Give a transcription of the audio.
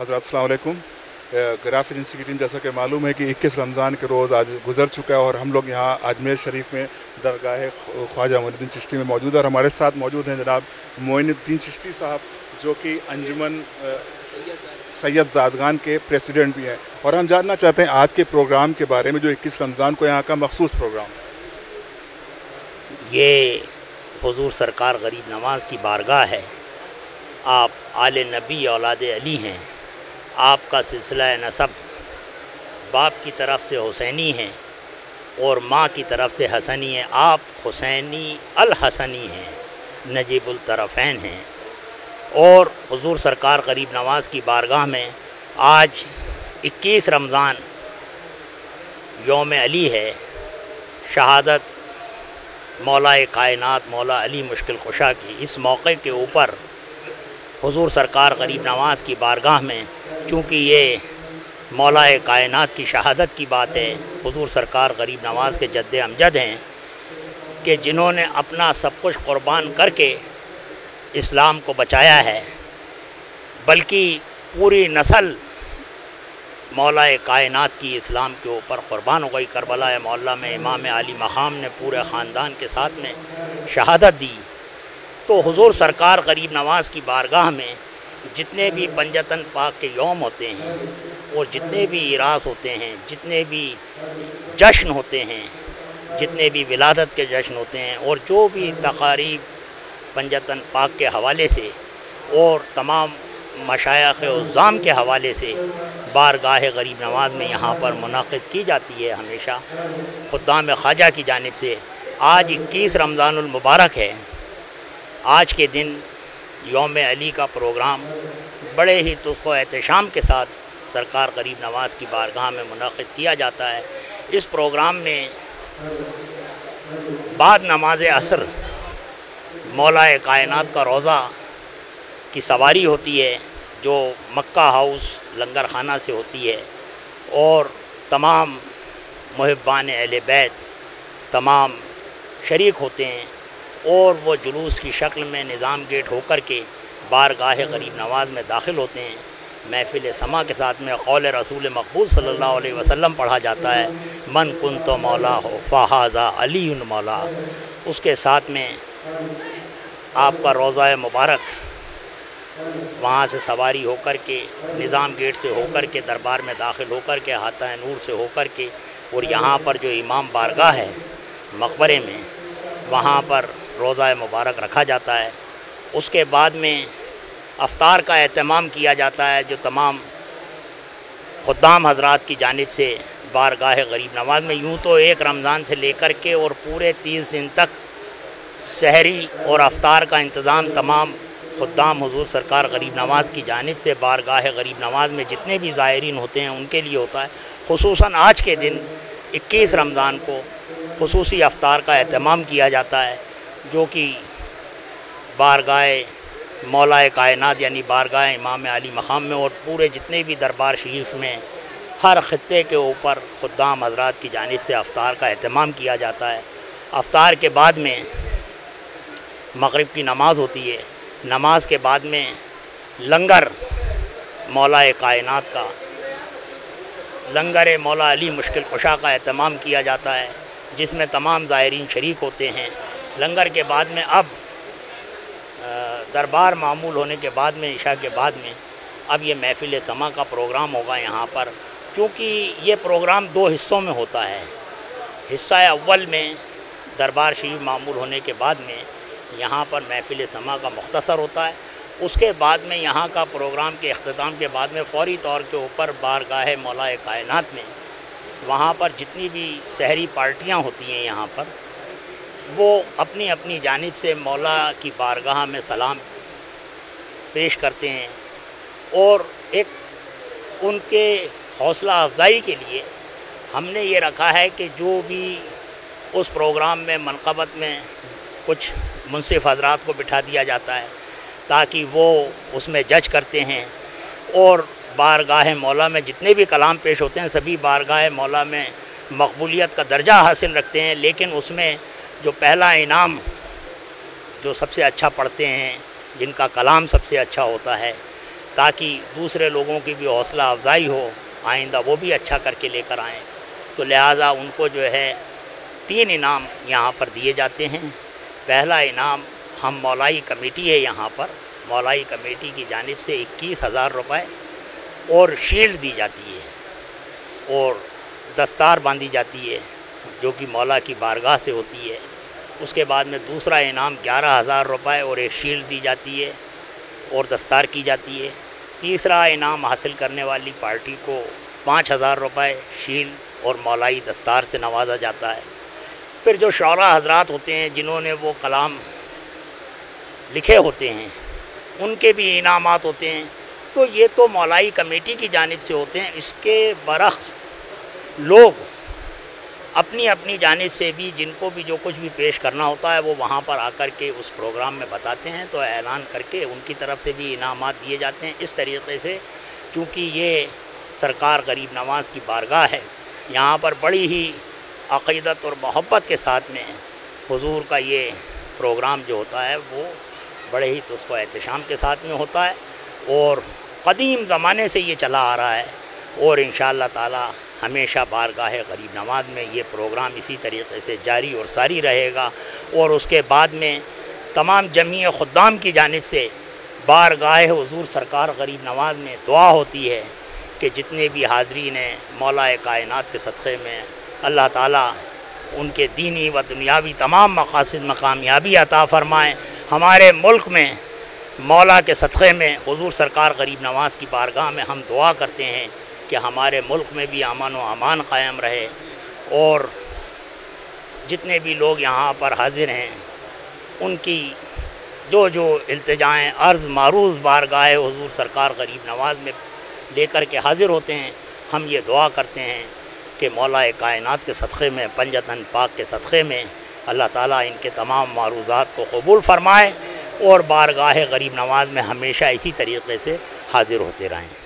हज़रत अलैक्म ग्राफ एजेंसी की टीम जैसा कि मालूम है कि 21 रमज़ान के रोज़ आज गुजर चुका है और हम लोग यहाँ अजमेर शरीफ में दरगाह ख्वाजा मोनुद्दीन चिश्ती में मौजूद है और हमारे साथ मौजूद हैं जनाब मोइनुद्दीन चिश्ती साहब, जो कि अंजुमन सैयद जादगान के प्रेसिडेंट भी हैं। और हम जानना चाहते हैं आज के प्रोग्राम के बारे में, जो इक्कीस रमज़ान को यहाँ का मखसूस प्रोग्राम ये हजूर सरकार गरीब नवाज़ की बारगाह है। आप आल नबी औलाद अली हैं। आपका सिलसिला नसब। बाप की तरफ़ से हुसैनी हैं और माँ की तरफ़ से हसनी है। आप हुसैनी अल हसनी हैं, नजीबुल तरफ़ैन हैं। और हुजूर सरकार गरीब नवाज़ की बारगाह में आज 21 रमज़ान योम अली है। शहादत मौला कायनात मौला अली मुश्किल कुशा की इस मौके के ऊपर हुजूर सरकार गरीब नवाज़ की बारगाह में, चूँकि ये मौलाए कायनात की शहादत की बात है, हुजूर सरकार गरीब नवाज़ के जद्द अमजद हैं कि जिन्होंने अपना सब कुछ क़ुरबान करके इस्लाम को बचाया है, बल्कि पूरी नस्ल मौलाए कायनात की इस्लाम के ऊपर क़ुरबान हो गई। करबला मौला में इमाम अली मकाम ने पूरे ख़ानदान के साथ में शहादत दी। तो हुजूर सरकार गरीब नवाज़ की बारगाह में जितने भी पंजतन पाक के योम होते हैं और जितने भी इरास होते हैं, जितने भी जश्न होते हैं, जितने भी विलादत के जश्न होते हैं और जो भी तकारीब पंजतन पाक के हवाले से और तमाम मशाइ उज़ाम के हवाले से बारगाह गरीब नवाज़ में यहाँ पर मुनद की जाती है हमेशा। खुदाम ख्वाजा की जानब से आज इक्कीस रमज़ानमबारक है। आज के दिन योम अली का प्रोग्राम बड़े ही तुस्को एहतशाम के साथ सरकार गरीब नवाज़ की बारगाह में मुनद किया जाता है। इस प्रोग्राम में बाद नमाज़ असर मौला कायनात का रोज़ा की सवारी होती है, जो मक्का हाउस लंगर खाना से होती है, और तमाम महबान अहल बैत, तमाम शरीक होते हैं। और वो जुलूस की शक्ल में निज़ाम गेट होकर के बार गाह गरीब नवाज़ में दाखिल होते हैं। महफिल समा के साथ में कौल रसूल मकबूल सल्लल्लाहु अलैहि वसल्लम पढ़ा जाता है। मन कुन तो मौला हो, फ़हाजा अली मौला। उसके साथ में आपका रोज़ा मुबारक। वहाँ से सवारी होकर के, निज़ाम गेट से होकर के, दरबार में दाखिल होकर के, हाथा नूर से होकर के और यहाँ पर जो इमाम बारगाह है, मकबरे में, वहाँ पर रोज़ा मुबारक रखा जाता है। उसके बाद में अफ्तार का अहतमाम किया जाता है, जो तमाम ख़ुदाम हजरात की जानब से बारगाह गरीब नवाज़ में यूँ तो एक रमज़ान से लेकर के और पूरे तीस दिन तक शहरी और अफ्तार का इंतज़ाम तमाम ख़ुदाम हजूर सरकार गरीब नवाज़ की जानब से बारगाह गरीब नवाज़ में जितने भी ज़ायरीन होते हैं, उनके लिए होता है। खसूस आज के दिन इक्कीस रमज़ान को खसूस अफ्तार का अहतमाम किया जाता है। जो कि बारगाह मौलाए कायनात यानी बारगाह इमाम अली मकाम में और पूरे जितने भी दरबार शरीफ में हर ख़त्े के ऊपर ख़ुदाम हजरात की जानब से अफ्तार का अहतमाम किया जाता है। अफ्तार के बाद में मगरब की नमाज़ होती है। नमाज़ के बाद में लंगर मौला कायनात का, लंगर मौला अली मुश्किल कुशा का अहतमाम किया जाता है, जिसमें तमाम ज़ायरीन शरीक होते हैं। लंगर के बाद में, अब दरबार मामूल होने के बाद में, ईशा के बाद में, अब ये महफिल समा का प्रोग्राम होगा यहाँ पर। क्योंकि ये प्रोग्राम दो हिस्सों में होता है। हिस्सा अव्वल में, दरबार शरीफ मामूल होने के बाद में, यहाँ पर महफिल समा का मुख्तसर होता है। उसके बाद में, यहाँ का प्रोग्राम के अख्ताम के बाद में, फौरी तौर के ऊपर बारगाह मौला कायनात में, वहाँ पर जितनी भी शहरी पार्टियाँ होती हैं यहाँ पर वो अपनी अपनी जानब से मौला की बारगाह में सलाम पेश करते हैं और एक उनके हौसला अफजाई के लिए हमने ये रखा है कि जो भी उस प्रोग्राम में, मनकबत में कुछ मुनसिफ हजरात को बिठा दिया जाता है ताकि वो उसमें जज करते हैं और बारगाह मौला में जितने भी कलाम पेश होते हैं, सभी बारगाह मौला में मकबूलियत का दर्जा हासिल रखते हैं, लेकिन उसमें जो पहला इनाम जो सबसे अच्छा पढ़ते हैं, जिनका कलाम सबसे अच्छा होता है, ताकि दूसरे लोगों की भी हौसला अफजाई हो, आइंदा वो भी अच्छा करके लेकर आएँ। तो लिहाजा उनको जो है, तीन इनाम यहाँ पर दिए जाते हैं। पहला इनाम हम मौलाई कमेटी है यहाँ पर। मौलाई कमेटी की जानब से इक्कीस हज़ार रुपये और शील्ड दी जाती है और दस्तार बांधी जाती है। जो कि मौला की बारगाह से होती है। उसके बाद में दूसरा इनाम ग्यारह हज़ार रुपये और एक शील्ड दी जाती है और दस्तार की जाती है। तीसरा इनाम हासिल करने वाली पार्टी को पाँच हज़ार रुपये शील्ड और मौलाई दस्तार से नवाजा जाता है। फिर जो शरा हजरात होते हैं, जिन्होंने वो कलाम लिखे होते हैं, उनके भी इनाम होते हैं। तो ये तो मौलाई कमेटी की जानब से होते हैं। इसके बरक्स लोग अपनी अपनी जानब से भी, जिनको भी जो कुछ भी पेश करना होता है, वो वहाँ पर आकर के उस प्रोग्राम में बताते हैं तो ऐलान करके उनकी तरफ़ से भी इनाम दिए जाते हैं। इस तरीके से, क्योंकि ये सरकार गरीब नवाज़ की बारगाह है, यहाँ पर बड़ी ही अक़ीदत और मोहब्बत के साथ में हुजूर का ये प्रोग्राम जो होता है, वो बड़े ही तो उसको एहतशाम के साथ में होता है, और कदीम ज़माने से ये चला आ रहा है, और इन ताला हमेशा बारगाह गरीब नवाज़ में ये प्रोग्राम इसी तरीके से जारी और सारी रहेगा। और उसके बाद में तमाम जमी ख़ुदाम की जानब से बारगाह हजूर सरकार गरीब नवाज़ में दुआ होती है कि जितने भी हाजरीन हैं मौला कायनत के सदक़े में अल्लाह ताला उनके दीनी व दुनियावी तमाम मकासद में कामयाबी अता फ़रमाएँ। हमारे मुल्क में, मौला के सदक़े में हजूर सरकार गरीब नवाज़ की बारगाह में हम दुआ करते हैं कि हमारे मुल्क में भी अमन व अमान कायम रहे और जितने भी लोग यहाँ पर हाजिर हैं, उनकी जो जो अल्तजाएँ अर्ज़ मारूज़ बारगाह हजूर सरकार गरीब नवाज़ में लेकर के हाजिर होते हैं, हम ये दुआ करते हैं कि मौला कायनात के सदक़े में, पंजतन पाक के सदक़े में अल्लाह ताला इनके तमाम मारूज़ात को कबूल फ़रमाए और बारगाह गरीब नवाज़ में हमेशा इसी तरीके से हाज़िर होते रहें।